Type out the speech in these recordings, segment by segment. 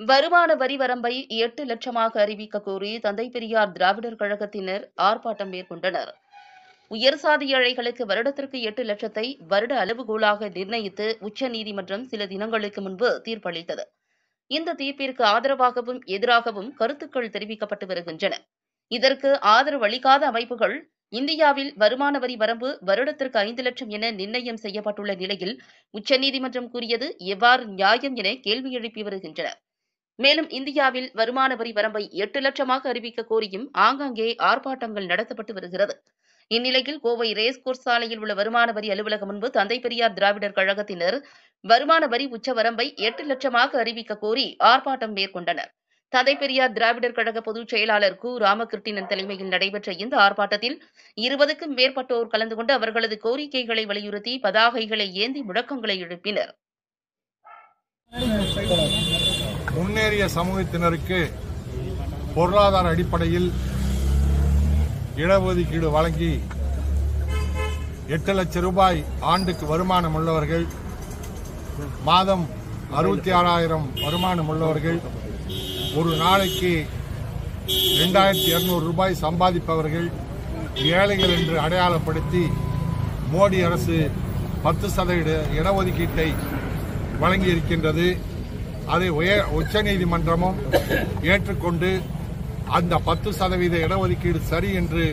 வருமான வரி வரம்பை எட்டு லட்சமாக அறிவிக்க கோரி தந்தை பெரியார் திராவிடர் கழகத்தினர் ஆர்ப்பாட்டம் மேற்கொண்டனர். உயர் சாதி ஏழைகளுக்கு வருடத்திற்கு எட்டு லட்சத்தை வருட அளவுகோலாக நிர்ணயித்து உச்சநீதிமன்றம் சில தினங்களுக்கு முன்பு தீர்ப்பளித்தது. இந்த தீர்ப்பிற்கு ஆதரவாகவும் எதிராகவும் கருத்துக்கள் தெரிவிக்கப்பட்டு வருகின்றன. இதற்கு ஆதரவு அளிக்காத அமைப்புகள் இந்தியாவில் வருமான வரி வரம்பு வருடத்திற்கு ஐந்து லட்சம் என நிர்ணயம் செய்யப்பட்டுள்ள நிலையில் உச்சநீதிமன்றம் கூறியது எவ்வாறு நியாயம் என கேள்வி எழுப்பி வருகின்றன. மேலும் இந்தியாவில் வருமான வரி வரம்பை எட்டு லட்சமாக அறிவிக்க கோரியும் ஆங்காங்கே ஆர்ப்பாட்டங்கள் நடத்தப்பட்டு வருகிறது. இந்நிலையில் கோவை ரேஸ்கோர்ஸ் சாலையில் உள்ள வருமான வரி அலுவலகம் முன்பு தந்தை பெரியார் திராவிடர் கழகத்தினர் வருமான வரி உச்சவரம்பை எட்டு லட்சமாக அறிவிக்க கோரி ஆர்ப்பாட்டம் மேற்கொண்டனர். தந்தை பெரியார் திராவிடர் கழக பொதுச் செயலாளர் கு. ராமகிருஷ்ணன் தலைமையில் நடைபெற்ற இந்த ஆர்ப்பாட்டத்தில் இருபதுக்கும் மேற்பட்டோர் கலந்து கொண்டு அவர்களது கோரிக்கைகளை வலியுறுத்தி பதாகைகளை ஏந்தி முழக்கங்களை எழுப்பினர். முன்னேறிய சமூகத்தினருக்கு பொருளாதார அடிப்படையில் இடஒதுக்கீடு வழங்கி எட்டு லட்சம் ரூபாய் ஆண்டுக்கு வருமானம் உள்ளவர்கள் மாதம் அறுபத்தி ஆறாயிரம் வருமானம் உள்ளவர்கள் ஒரு நாளைக்கு ரெண்டாயிரத்தி இருநூறு ரூபாய் சம்பாதிப்பவர்கள் ஏழைகள் என்று அடையாளப்படுத்தி மோடி அரசு பத்து சதவீத இடஒதுக்கீட்டை வழங்கியிருக்கின்றது. அதை உயர் உச்சநீதிமன்றமும் ஏற்றுக்கொண்டு அந்த பத்து சதவீத இடஒதுக்கீடு சரி என்று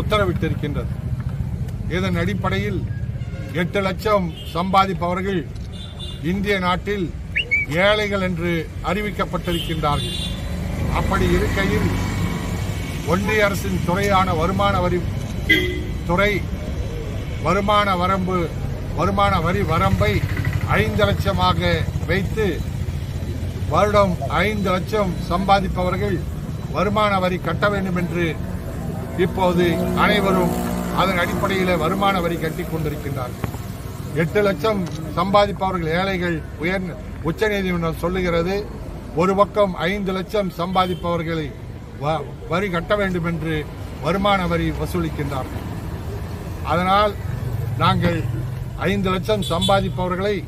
உத்தரவிட்டிருக்கின்றது. இதன் அடிப்படையில் எட்டு லட்சம் சம்பாதிப்பவர்கள் இந்திய நாட்டில் ஏழைகள் என்று அறிவிக்கப்பட்டிருக்கின்றார்கள். அப்படி இருக்கையில் ஒன்றிய அரசின் துறையான வருமான வரி துறை வருமான வரம்பு வருமான வரி வரம்பை ஐந்து லட்சமாக வைத்து வருடம் ஐந்து லட்சம் சம்பாதிப்பவர்கள் வருமான வரி கட்ட வேண்டும் என்று இப்போது அனைவரும் அதன் அடிப்படையில் வருமான வரி கட்டிக் கொண்டிருக்கின்றார்கள். எட்டு லட்சம் சம்பாதிப்பவர்கள் ஏழைகள் உயர் உச்சநீதிமன்றம் சொல்லுகிறது ஒரு பக்கம் ஐந்து லட்சம் சம்பாதிப்பவர்களை வ- வரி கட்ட வேண்டும் என்று வருமான வரி வசூலிக்கின்றார்கள். அதனால் நாங்கள் ஐந்து லட்சம் சம்பாதிப்பவர்களை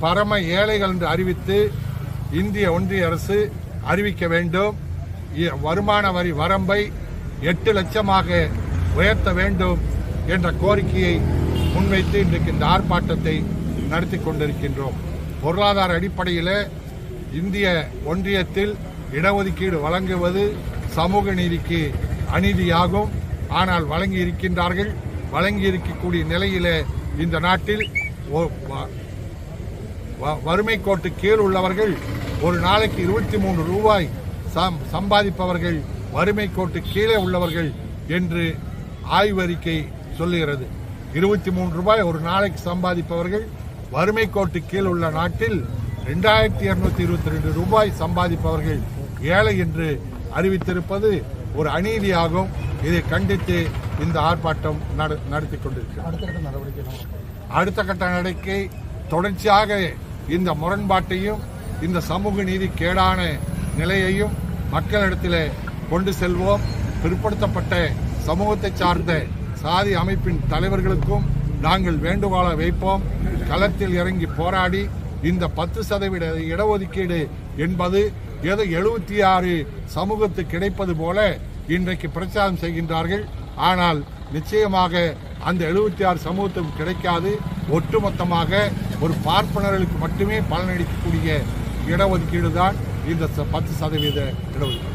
பரம ஏழைகள் என்று அறிவித்து இந்திய ஒன்றிய அரசு அறிவிக்க வேண்டும். வருமான வரி வரம்பை எட்டு லட்சமாக உயர்த்த வேண்டும் என்ற கோரிக்கையை முன்வைத்து இன்றைக்கு இந்த ஆர்ப்பாட்டத்தை நடத்தி கொண்டிருக்கின்றோம். பொருளாதார அடிப்படையில் இந்திய ஒன்றியத்தில் இடஒதுக்கீடு வழங்குவது சமூக நீதிக்கு அநீதியாகும். ஆனால் வழங்கி இருக்கின்றார்கள். வழங்கி இருக்கக்கூடிய நிலையில இந்த நாட்டில் வ- வறுமை கோட்டு கீழ் உள்ளவர்கள் ஒரு நாளைக்கு இருபத்தி மூன்று ரூபாய் சம்- சம்பாதிப்பவர்கள் வறுமை கோட்டு கீழே உள்ளவர்கள் என்று ஆய்வறிக்கை சொல்லுகிறது. இருபத்தி மூன்று ரூபாய் ஒரு நாளைக்கு சம்பாதிப்பவர்கள் வறுமை கோட்டு கீழ் உள்ள நாட்டில் இரண்டாயிரத்தி இருநூத்தி இருபத்தி ரெண்டு ரூபாய் சம்பாதிப்பவர்கள் ஏழை என்று அறிவித்திருப்பது ஒரு அநீதியாகும். இதை கண்டித்து இந்த ஆர்ப்பாட்டம் நட- நடத்தி கொண்டிருக்கிறது. அடுத்த கட்ட நடவடிக்கை தொடர்ச்சியாக இந்த முரண்பாட்டையும் இந்த சமூக நீதி கேடான நிலையையும் மக்களிடத்தில் கொண்டு செல்வோம். பிற்படுத்தப்பட்ட சமூகத்தை சார்ந்த சாதி அமைப்பின் தலைவர்களுக்கும் நாங்கள் வேண்டுகோளை வைப்போம். களத்தில் இறங்கி போராடி இந்த பத்து சதவீத இடஒதுக்கீடு என்பது ஏதோ எழுபத்தி ஆறு சமூகத்துக்கு கிடைப்பது போல இன்றைக்கு பிரச்சாரம் செய்கின்றார்கள். ஆனால் நிச்சயமாக அந்த எழுபத்தி ஆறு சமூகத்துக்கு கிடைக்காது. ஒட்டுமொத்தமாக ஒரு பார்ப்பனர்களுக்கு மட்டுமே பலனளிக்கக்கூடிய ಎಡ ಒದಗಿಡಿದ ಇದು ಪತ್ತು ಸಾಧ್ಯವಿದೆ ಎಡ ಒದಗಿ